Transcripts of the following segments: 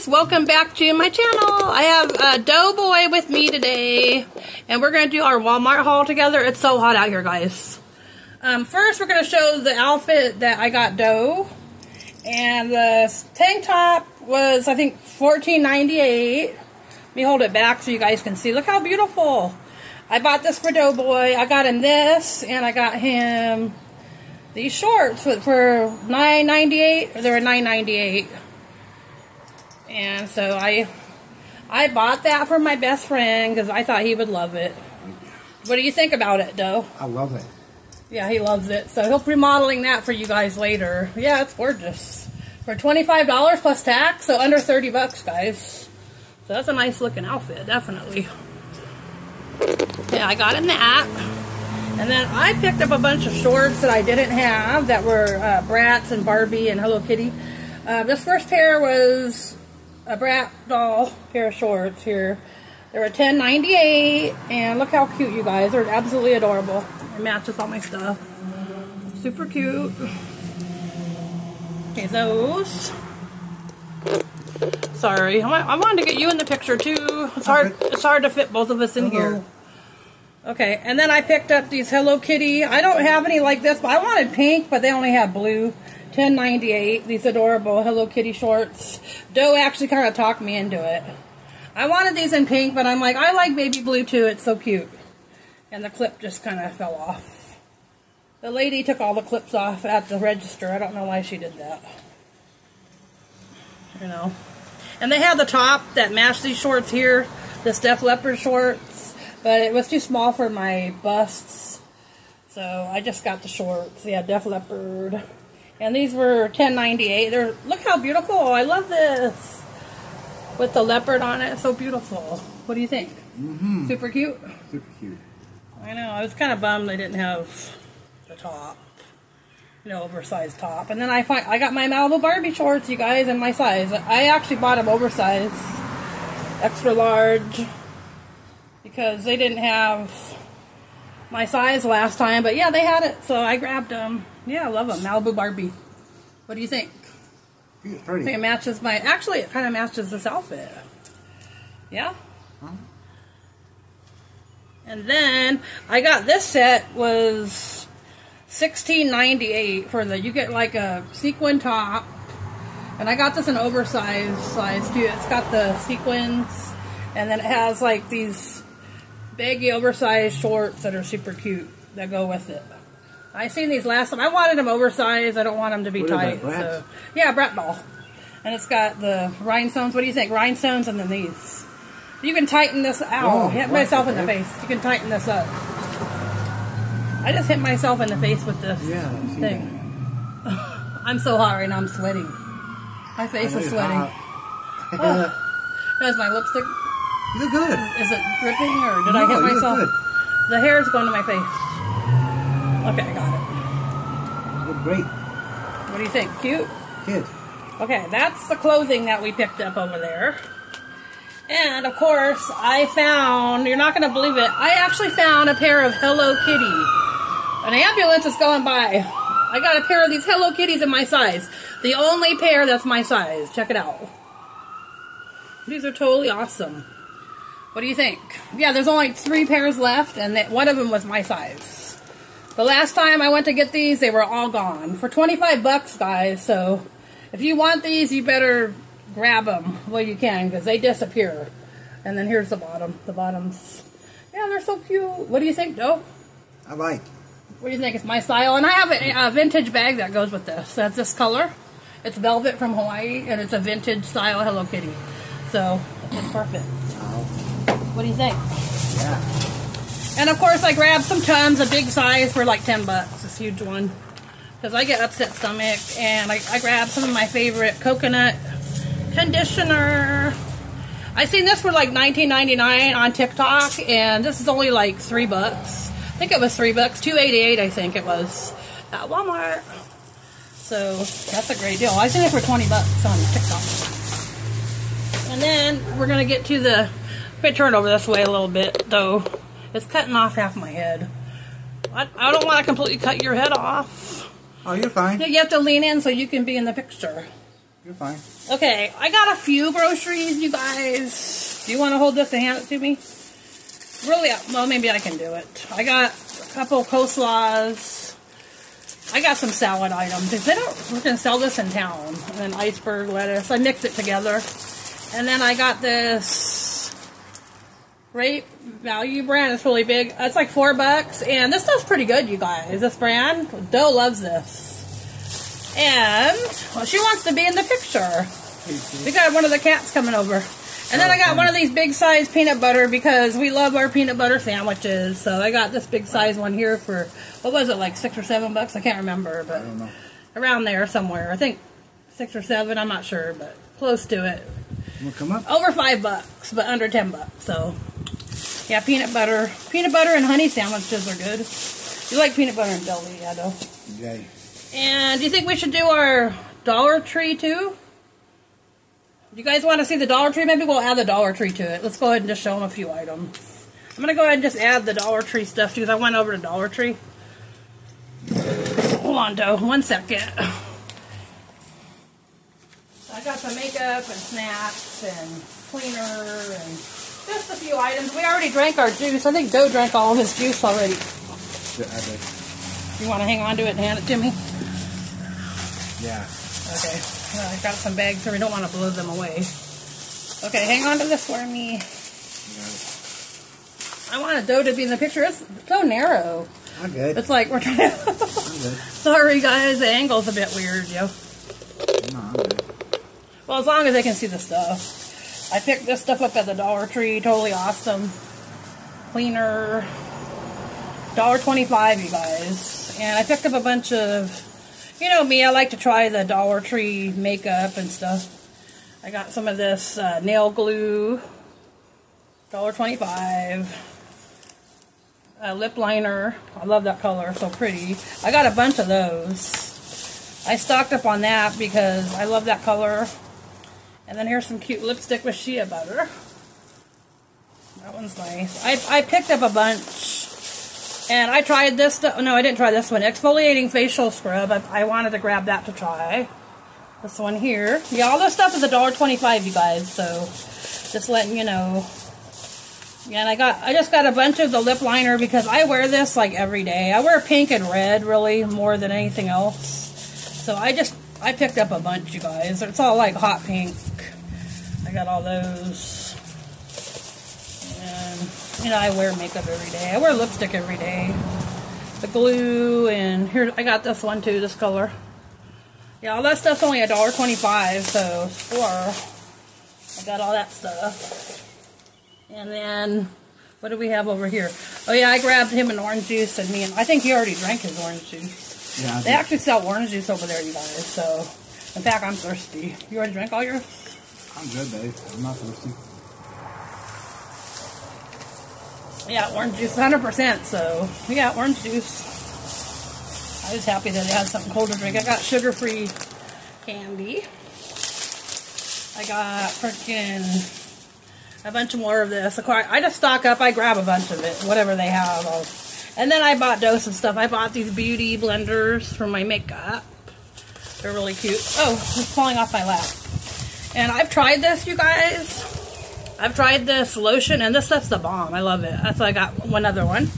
guys, welcome back to my channel. I have a Doughboy with me today, and we're going to do our Walmart haul together. It's so hot out here, guys. Um, first, we're going to show the outfit that I got Dough, and the tank top was, I think, $14.98. Let me hold it back so you guys can see. Look how beautiful. I bought this for Doughboy. I got him this, and I got him these shorts for, for $9.98. They were $9.98. And so I I bought that for my best friend because I thought he would love it. What do you think about it, though? I love it. Yeah, he loves it. So he'll be modeling that for you guys later. Yeah, it's gorgeous. For $25 plus tax, so under 30 bucks, guys. So that's a nice looking outfit, definitely. Yeah, I got in that. And then I picked up a bunch of shorts that I didn't have that were uh, Bratz and Barbie and Hello Kitty. Uh, this first pair was a Brat doll pair of shorts here. They were $10.98, and look how cute, you guys. They're absolutely adorable. It matches all my stuff. Super cute. Okay, those. Sorry, I wanted to get you in the picture too. It's hard. It's hard to fit both of us in here. Uh-huh. Okay, and then I picked up these Hello Kitty. I don't have any like this, but I wanted pink, but they only have blue. Ten ninety eight. These adorable Hello Kitty shorts. Doe actually kind of talked me into it. I wanted these in pink, but I'm like, I like baby blue too. It's so cute. And the clip just kind of fell off. The lady took all the clips off at the register. I don't know why she did that. You know. And they had the top that matched these shorts here. The Def Leppard shorts. But it was too small for my busts. So I just got the shorts. Yeah, Def Leppard. And these were $10.98. They're look how beautiful. I love this. With the leopard on it. So beautiful. What do you think? Mm-hmm. Super cute? Super cute. I know. I was kind of bummed they didn't have the top. You know, oversized top. And then I find I got my Malibu Barbie shorts, you guys, in my size. I actually bought them oversized. Extra large. Because they didn't have my size last time. But yeah, they had it. So I grabbed them. Yeah, I love them. Malibu Barbie. What do you think? It's pretty. I think it matches my. Actually, it kind of matches this outfit. Yeah. Huh? And then I got this set was sixteen ninety eight for the. You get like a sequin top, and I got this in oversized size too. It's got the sequins, and then it has like these baggy oversized shorts that are super cute that go with it. I seen these last time. I wanted them oversized. I don't want them to be What tight. So yeah, Brat doll. And it's got the rhinestones. What do you think? Rhinestones and then these. You can tighten this. Ow! Oh, hit myself in the heck? face. You can tighten this up. I just hit myself in the face with this Yeah, thing. I'm so hot right now. I'm sweating. My face is sweating. hot. Does my lipstick? You look good. Is it dripping or did no, I hit myself? good. The hair is going to my face. Okay, I got it. You look great. What do you think? Cute? Cute. Okay, that's the clothing that we picked up over there. And of course, I found, you're not going to believe it, I actually found a pair of Hello Kitty. An ambulance is going by. I got a pair of these Hello Kitties in my size. The only pair that's my size. Check it out. These are totally awesome. What do you think? Yeah, there's only three pairs left, and that one of them was my size. The last time I went to get these, they were all gone. For 25 bucks, guys, so if you want these, you better grab them while you can, because they disappear. And then here's the bottom. The bottoms. Yeah, they're so cute. What do you think, Joe? I like. What do you think? It's my style. And I have a, a vintage bag that goes with this. That's this color. It's velvet from Hawaii, and it's a vintage style Hello Kitty. So, it's perfect. Oh, What do you think? yeah. And of course, I grabbed some Tums, a big size for like 10 bucks, this huge one. Because I get upset stomach, and I, I grabbed some of my favorite coconut conditioner. I seen this for like 19.99 on TikTok, and this is only like three bucks. I think it was three bucks, 2.88 I think it was at Walmart. So that's a great deal. I seen it for 20 bucks on TikTok. And then we're gonna get to the. Let me turn over this way a little bit, though. It's cutting off half my head. I, I don't want to completely cut your head off. Oh, you're fine. You have to lean in so you can be in the picture. You're fine. Okay, I got a few groceries, you guys. Do you want to hold this and hand it to me? Really? Uh, well, maybe I can do it. I got a couple coleslaws. I got some salad items. They don't, we're gonna sell this in town. And then iceberg lettuce. I mixed it together. And then I got this Great Value brand. It's really big. It's like four bucks, and this stuff's pretty good, you guys. This brand, Doe loves this. And well, she wants to be in the picture. We got one of the cats coming over. And then I got one of these big size peanut butter because we love our peanut butter sandwiches. So I got this big size one here for what was it like six or seven bucks? I can't remember, I but don't know. around there somewhere. I think six or seven. I'm not sure, but close to it. Wanna come up? Over five bucks, but under ten bucks. So yeah, peanut butter, peanut butter and honey sandwiches are good. You like peanut butter and jelly, yeah, though. Yay. And do you think we should do our Dollar Tree too? You guys want to see the Dollar Tree? Maybe we'll add the Dollar Tree to it. Let's go ahead and just show them a few items. I'm gonna go ahead and just add the Dollar Tree stuff too, because I went over to Dollar Tree. Hold on, Doe. One second. I got some makeup and snacks and cleaner and just a few items. We already drank our juice. I think Doe drank all of his juice already. Yeah, I did. You want to hang on to it and hand it to me? Yeah. Okay. Well, I got some bags so we don't want to blow them away. Okay, hang on to this for me. You got it. I want a dough to be in the picture. It's so narrow. I'm good. It's like we're trying to. I'm good. Sorry, guys. The angle's a bit weird, yo. No, I'm good. Well, as long as they can see the stuff. I picked this stuff up at the Dollar Tree. Totally awesome. Cleaner. Dollar twenty-five, you guys. And I picked up a bunch of. You know me. I like to try the Dollar Tree makeup and stuff. I got some of this uh, nail glue. Dollar twenty-five. A lip liner. I love that color. So pretty. I got a bunch of those. I stocked up on that because I love that color. And then here's some cute lipstick with shea butter. That one's nice. I, I picked up a bunch. And I tried this. No, I didn't try this one. Exfoliating facial scrub. I, I wanted to grab that to try. This one here. Yeah, all this stuff is $1.25, you guys. So just letting you know. Yeah, and I got I just got a bunch of the lip liner because I wear this like every day. I wear pink and red really more than anything else. So I just I picked up a bunch, you guys. It's all like hot pink. I got all those. And you know, I wear makeup every day. I wear lipstick every day. The glue and here I got this one too, this color. Yeah, all that stuff's only a dollar twenty-five, so it's four. I got all that stuff. And then, what do we have over here? Oh yeah, I grabbed him an orange juice and me and I think he already drank his orange juice. Yeah, They actually sell orange juice over there, you guys. So, in fact, I'm thirsty. You already drank all yours? I'm good, babe. I'm not thirsty. Yeah, orange juice, 100%. So, yeah, orange juice. I was happy that I had something cold to drink. I got sugar-free candy. I got freaking a bunch more of this. I just stock up. I grab a bunch of it, whatever they have. I'll, and then I bought dose of stuff. I bought these beauty blenders for my makeup. They're really cute. Oh, it's falling off my lap. And I've tried this, you guys. I've tried this lotion, and this stuff's the bomb. I love it. That's why I got one other one.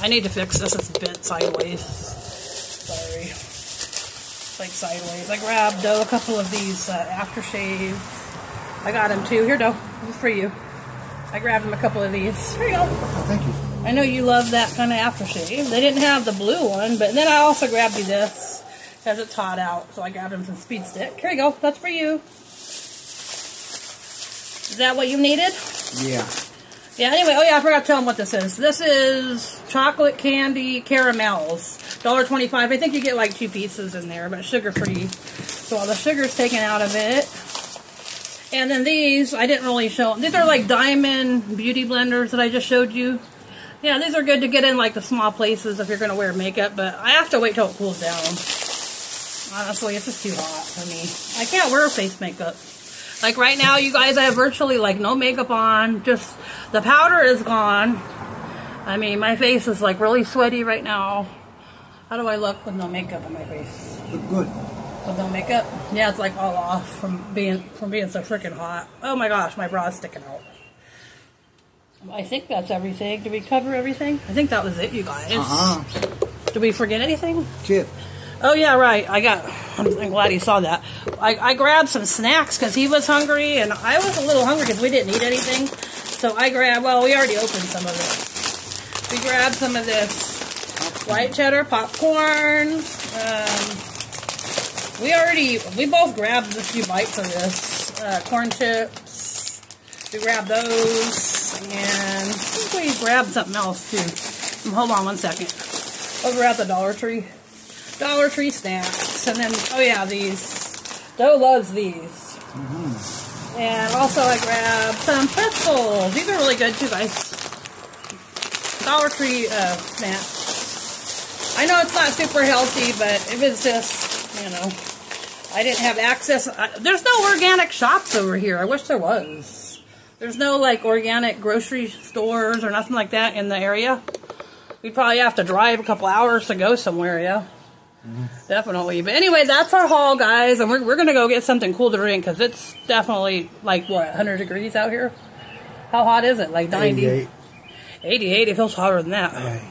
I need to fix this. It's bent sideways. Sorry. It's like sideways. I grabbed a couple of these uh, aftershave. I got them too. Here, Doe. This is for you. I grabbed him a couple of these. Here you go. Oh, thank you. I know you love that kind of aftershave. They didn't have the blue one, but then I also grabbed you this because it's hot out. So I grabbed him some speed stick. Here you go. That's for you. Is that what you needed? Yeah. Yeah, anyway, oh yeah, I forgot to tell them what this is. This is chocolate candy caramels. $1.25. I think you get like two pieces in there, but sugar free. So all the sugar's taken out of it. And then these, I didn't really show These are like diamond beauty blenders that I just showed you. Yeah, these are good to get in like the small places if you're going to wear makeup, but I have to wait till it cools down. Honestly, it's just too hot for me. I can't wear face makeup. Like right now, you guys, I have virtually like no makeup on. Just the powder is gone. I mean, my face is like really sweaty right now. How do I look with no makeup on my face? Look good. With no makeup? Yeah, it's like all off from being from being so freaking hot. Oh my gosh, my bra's sticking out. I think that's everything. Did we cover everything? I think that was it, you guys. Uh-huh. Did we forget anything? Chip. Oh yeah, right. I got. I'm, glad he saw that. I, I grabbed some snacks because he was hungry and I was a little hungry because we didn't eat anything. So I grabbed. Well, we already opened some of it. We grabbed some of this white cheddar popcorn. Um, we already. We both grabbed a few bites of this uh, corn chips. We grabbed those and I think we grabbed something else too. Hold on one second. Over at the Dollar Tree. Dollar Tree snacks. And then, oh yeah, these. Doe loves these. And also I grabbed some pretzels. These are really good too, guys. Dollar Tree uh, snacks. I know it's not super healthy, but if it's just, you know, I didn't have access. I, there's no organic shops over here. I wish there was. There's no like organic grocery stores or nothing like that in the area. We'd probably have to drive a couple hours to go somewhere, yeah. Definitely. But anyway, that's our haul, guys. And we're, we're going to go get something cool to drink because it's definitely like, what, 100 degrees out here? How hot is it? Like 90? 88. 88. It feels hotter than that.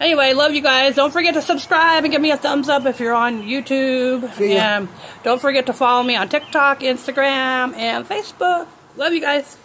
Anyway, love you guys. Don't forget to subscribe and give me a thumbs up if you're on YouTube. See ya. And don't forget to follow me on TikTok, Instagram, and Facebook. Love you guys.